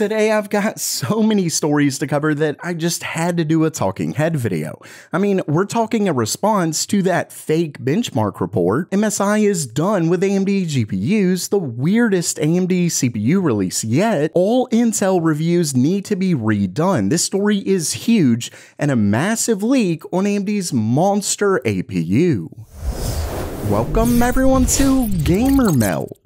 Today I've got so many stories to cover that I just had to do a talking head video. I mean, we're talking a response to that fake benchmark report. MSI is done with AMD GPUs, the weirdest AMD CPU release yet. All Intel reviews need to be redone. This story is huge and a massive leak on AMD's monster APU. Welcome everyone to Gamer Meld.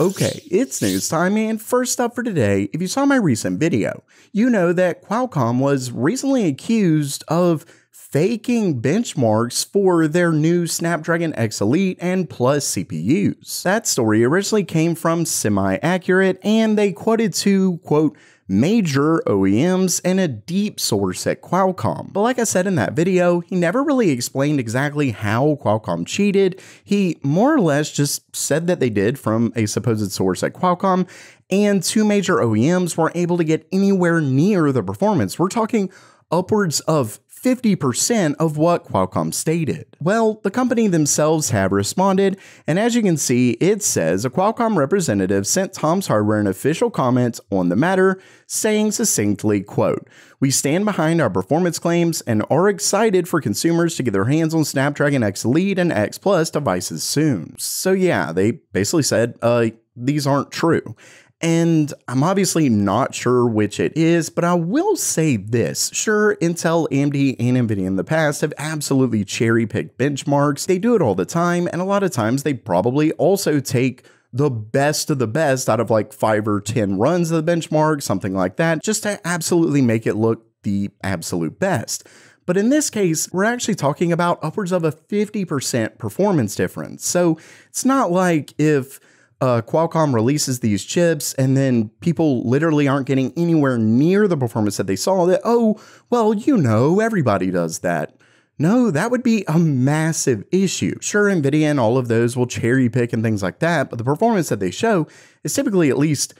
Okay, it's news time, and first up for today, if you saw my recent video, you know that Qualcomm was recently accused of faking benchmarks for their new Snapdragon X Elite and Plus CPUs. That story originally came from SemiAccurate, and they quoted two, quote, major OEMs, and a deep source at Qualcomm. But like I said in that video, he never really explained exactly how Qualcomm cheated. He more or less just said that they did from a supposed source at Qualcomm, and two major OEMs weren't able to get anywhere near the performance. We're talking upwards of 50% of what Qualcomm stated. Well, the company themselves have responded, and as you can see, it says a Qualcomm representative sent Tom's Hardware an official comment on the matter, saying succinctly, quote, We stand behind our performance claims and are excited for consumers to get their hands on Snapdragon X Elite and X Plus devices soon. So yeah, they basically said, uh, these aren't true. And I'm obviously not sure which it is, but I will say this. Sure, Intel, AMD, and NVIDIA in the past have absolutely cherry picked benchmarks. They do it all the time, and a lot of times they probably also take the best of the best out of like five or 10 runs of the benchmark, something like that, just to absolutely make it look the absolute best. But in this case, we're actually talking about upwards of a 50% performance difference. So it's not like if uh, Qualcomm releases these chips and then people literally aren't getting anywhere near the performance that they saw, that, oh, well, you know, everybody does that. No, that would be a massive issue. Sure, NVIDIA and all of those will cherry pick and things like that, but the performance that they show is typically at least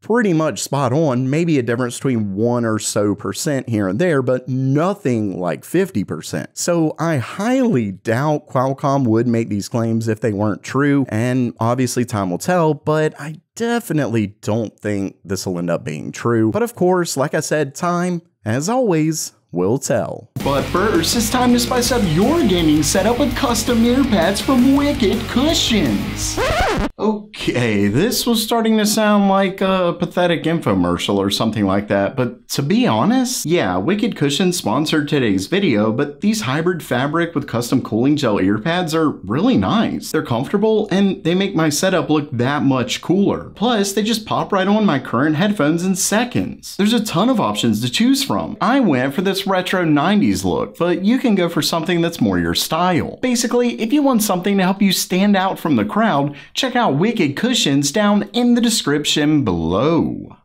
pretty much spot on, maybe a difference between one or so percent here and there, but nothing like 50%. So I highly doubt Qualcomm would make these claims if they weren't true, and obviously time will tell, but I definitely don't think this will end up being true. But of course, like I said, time, as always, will tell. But first, it's time to spice up your gaming setup with custom ear pads from Wicked Cushions. Okay, this was starting to sound like a pathetic infomercial or something like that, but to be honest, yeah, Wicked Cushion sponsored today's video, but these hybrid fabric with custom cooling gel ear pads are really nice. They're comfortable and they make my setup look that much cooler. Plus, they just pop right on my current headphones in seconds. There's a ton of options to choose from. I went for this retro 90s look, but you can go for something that's more your style. Basically, if you want something to help you stand out from the crowd, check out Wicked Cushions down in the description below.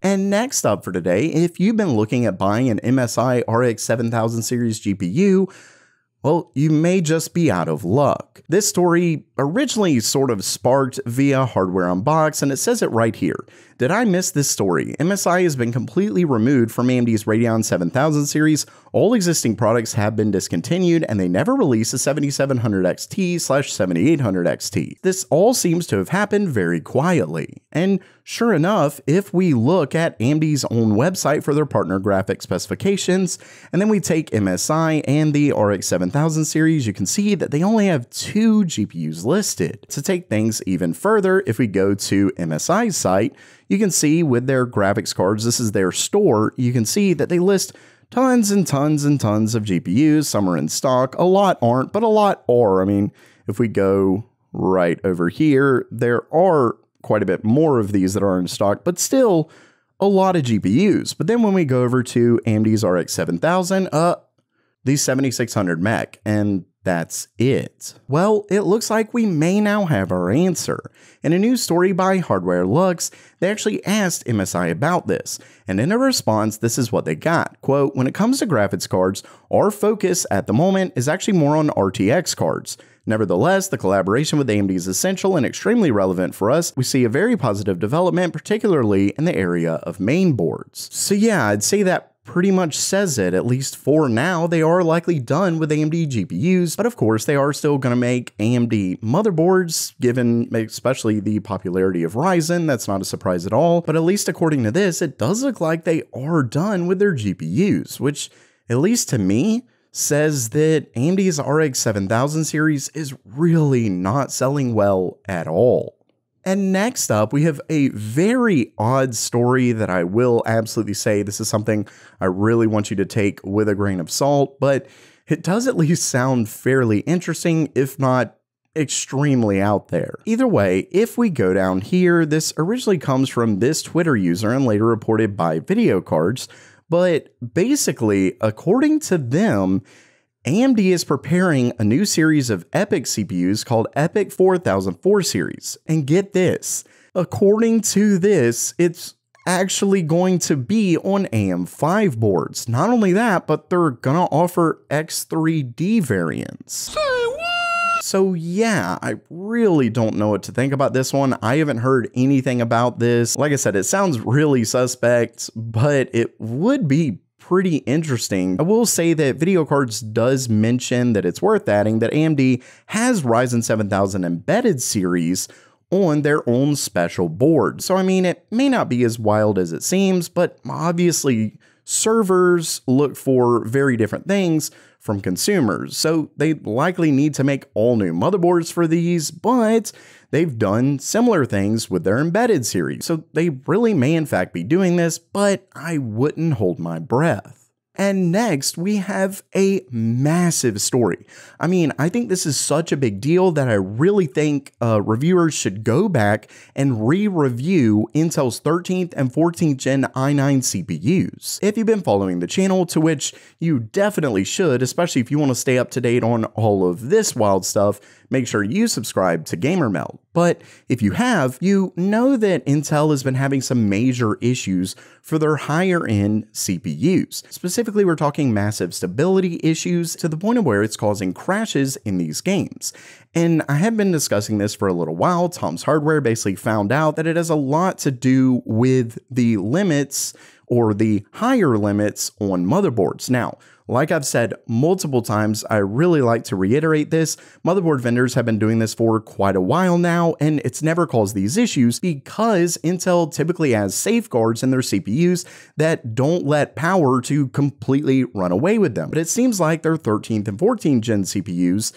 And next up for today, if you've been looking at buying an MSI RX 7000 series GPU, well, you may just be out of luck. This story originally sort of sparked via Hardware Unbox, and it says it right here. Did I miss this story? MSI has been completely removed from AMD's Radeon 7000 series. All existing products have been discontinued, and they never release a 7700 XT slash 7800 XT. This all seems to have happened very quietly. And sure enough, if we look at AMD's own website for their partner graphic specifications, and then we take MSI and the RX 7000 series, you can see that they only have two GPUs listed. To take things even further, if we go to MSI's site, you can see with their graphics cards, this is their store, you can see that they list tons and tons and tons of GPUs. Some are in stock, a lot aren't, but a lot are. I mean, if we go right over here, there are quite a bit more of these that are in stock, but still a lot of GPUs. But then when we go over to AMD's RX 7000, uh, the 7600 mech, and that's it. Well, it looks like we may now have our answer. In a new story by Hardwareluxx, they actually asked MSI about this, and in a response, this is what they got. Quote, when it comes to graphics cards, our focus at the moment is actually more on RTX cards. Nevertheless, the collaboration with AMD is essential and extremely relevant for us. We see a very positive development, particularly in the area of main boards. So yeah, I'd say that pretty much says it, at least for now. They are likely done with AMD GPUs, but of course, they are still going to make AMD motherboards, given especially the popularity of Ryzen. That's not a surprise at all. But at least according to this, it does look like they are done with their GPUs, which, at least to me, says that AMD's RX 7000 series is really not selling well at all. And next up, we have a very odd story that I will absolutely say this is something I really want you to take with a grain of salt, but it does at least sound fairly interesting, if not extremely out there. Either way, if we go down here, this originally comes from this Twitter user and later reported by VideoCardz, but basically, according to them, AMD is preparing a new series of EPYC CPUs called EPYC 4004 series. And get this, according to this, it's actually going to be on AM5 boards. Not only that, but they're gonna offer X3D variants. So yeah, I really don't know what to think about this one. I haven't heard anything about this. Like I said, it sounds really suspect, but it would be pretty interesting. I will say that VideoCardz does mention that it's worth adding that AMD has Ryzen 7000 embedded series on their own special board. So, I mean, it may not be as wild as it seems, but obviously, servers look for very different things from consumers. So they likely need to make all new motherboards for these, but they've done similar things with their embedded series. So they really may in fact be doing this, but I wouldn't hold my breath. And next, we have a massive story. I mean, I think this is such a big deal that I really think uh, reviewers should go back and re review Intel's 13th and 14th gen i9 CPUs. If you've been following the channel, to which you definitely should, especially if you want to stay up to date on all of this wild stuff, make sure you subscribe to GamerMeld. But if you have, you know that Intel has been having some major issues for their higher end CPUs. Specifically, we're talking massive stability issues to the point of where it's causing crashes in these games. And I have been discussing this for a little while. Tom's Hardware basically found out that it has a lot to do with the limits or the higher limits on motherboards. Now, like I've said multiple times, I really like to reiterate this. Motherboard vendors have been doing this for quite a while now, and it's never caused these issues because Intel typically has safeguards in their CPUs that don't let power to completely run away with them. But it seems like their 13th and 14th gen CPUs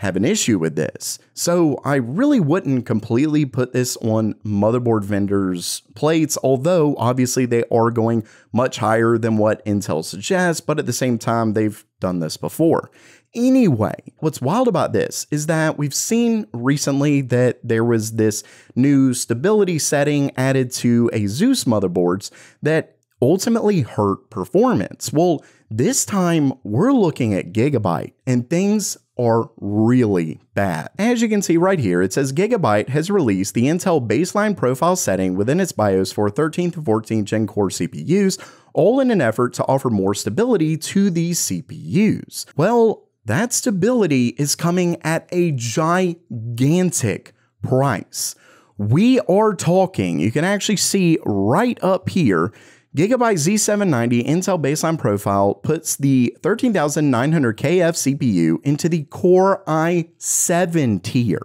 have an issue with this. So I really wouldn't completely put this on motherboard vendors' plates, although obviously they are going much higher than what Intel suggests, but at the same time, they've done this before. Anyway, what's wild about this is that we've seen recently that there was this new stability setting added to Asus motherboards that ultimately hurt performance. Well, this time we're looking at Gigabyte and things are really bad. As you can see right here, it says Gigabyte has released the Intel baseline profile setting within its BIOS for 13th and 14th gen core CPUs, all in an effort to offer more stability to these CPUs. Well, that stability is coming at a gigantic price. We are talking, you can actually see right up here, Gigabyte Z790 Intel baseline profile puts the 13900KF CPU into the Core i7 tier.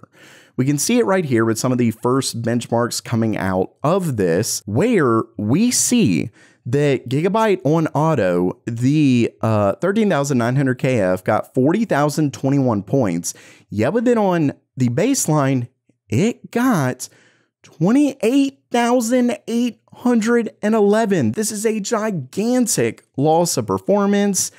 We can see it right here with some of the first benchmarks coming out of this, where we see that Gigabyte on auto, the uh, 13900KF got 40,021 points. Yeah, but then on the baseline, it got 28,811. This is a gigantic loss of performance.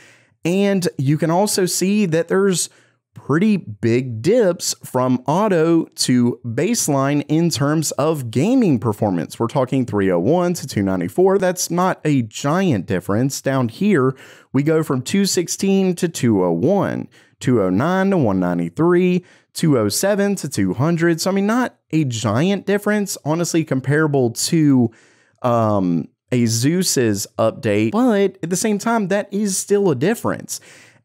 And you can also see that there's pretty big dips from auto to baseline in terms of gaming performance. We're talking 301 to 294. That's not a giant difference. Down here, we go from 216 to 201, 209 to 193, 207 to 200. So, I mean, not a giant difference, honestly, comparable to um, Asus's update, but at the same time, that is still a difference.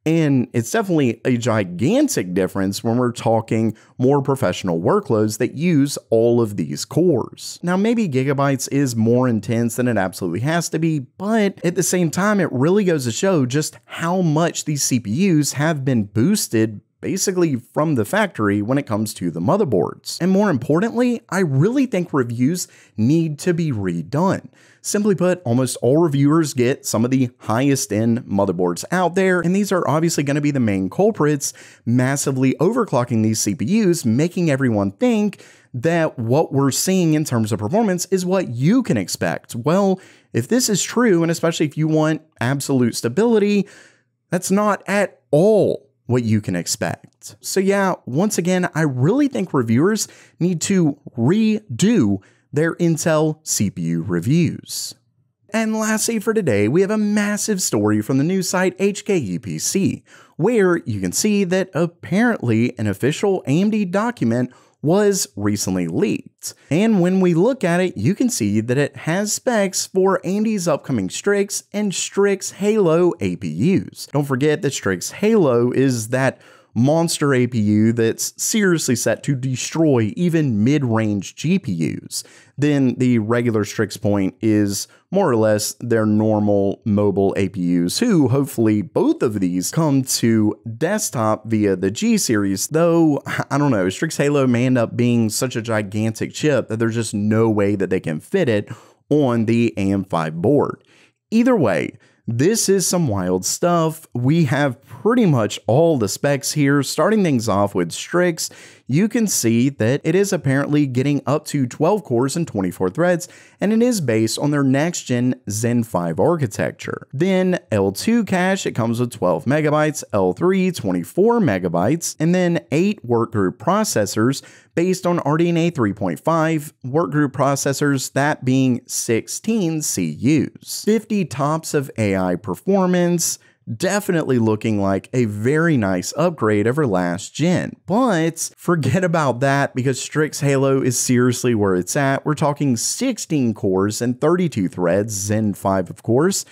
And it's definitely a gigantic difference when we're talking more professional workloads that use all of these cores. Now, maybe Gigabyte's is more intense than it absolutely has to be, but at the same time, it really goes to show just how much these CPUs have been boosted basically from the factory when it comes to the motherboards. And more importantly, I really think reviews need to be redone. Simply put, almost all reviewers get some of the highest end motherboards out there, and these are obviously going to be the main culprits, massively overclocking these CPUs, making everyone think that what we're seeing in terms of performance is what you can expect. Well, if this is true, and especially if you want absolute stability, that's not at all what you can expect. So, yeah, once again, I really think reviewers need to redo their Intel CPU reviews. And lastly, for today, we have a massive story from the news site HKEPC, where you can see that apparently an official AMD document was recently leaked. And when we look at it, you can see that it has specs for AMD's upcoming Strix and Strix Halo APUs. Don't forget that Strix Halo is that monster APU that's seriously set to destroy even mid range GPUs. Then the regular Strix Point is more or less their normal mobile APUs, who hopefully both of these come to desktop via the G series. Though, I don't know, Strix Halo may end up being such a gigantic chip that there's just no way that they can fit it on the AM5 board. Either way, this is some wild stuff. We have pretty much all the specs here. Starting things off with Strix, you can see that it is apparently getting up to 12 cores and 24 threads, and it is based on their next gen Zen 5 architecture. Then L2 cache, it comes with 12 megabytes, L3 24 megabytes, and then 8 workgroup processors based on RDNA 3.5 workgroup processors, that being 16 CUs. 50 tops of AI performance, definitely looking like a very nice upgrade over last gen. But forget about that because Strix Halo is seriously where it's at. We're talking 16 cores and 32 threads, Zen 5 of course.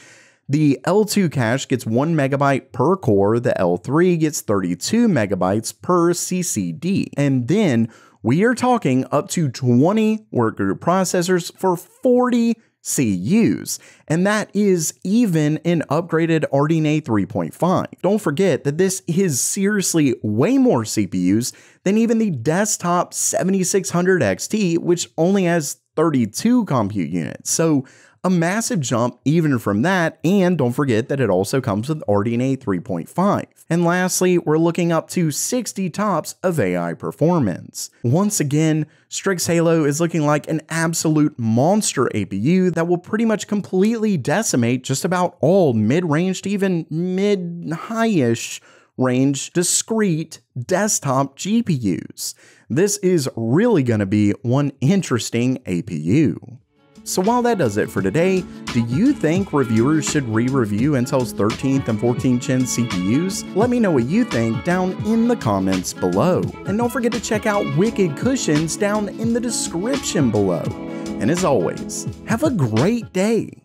The L2 cache gets 1 megabyte per core, the L3 gets 32 megabytes per CCD. And then we are talking up to 20 workgroup processors for 40 CUs, and that is even an upgraded RDNA 3.5. Don't forget that this is seriously way more CPUs than even the desktop 7600 XT, which only has 32 compute units. So a massive jump even from that, and don't forget that it also comes with RDNA 3.5. And lastly, we're looking up to 60 tops of AI performance. Once again, Strix Halo is looking like an absolute monster APU that will pretty much completely decimate just about all mid-range to even mid-high-ish range discrete desktop GPUs. This is really going to be one interesting APU. So while that does it for today, do you think reviewers should re-review Intel's 13th and 14th gen CPUs? Let me know what you think down in the comments below. And don't forget to check out Wicked Cushions down in the description below. And as always, have a great day.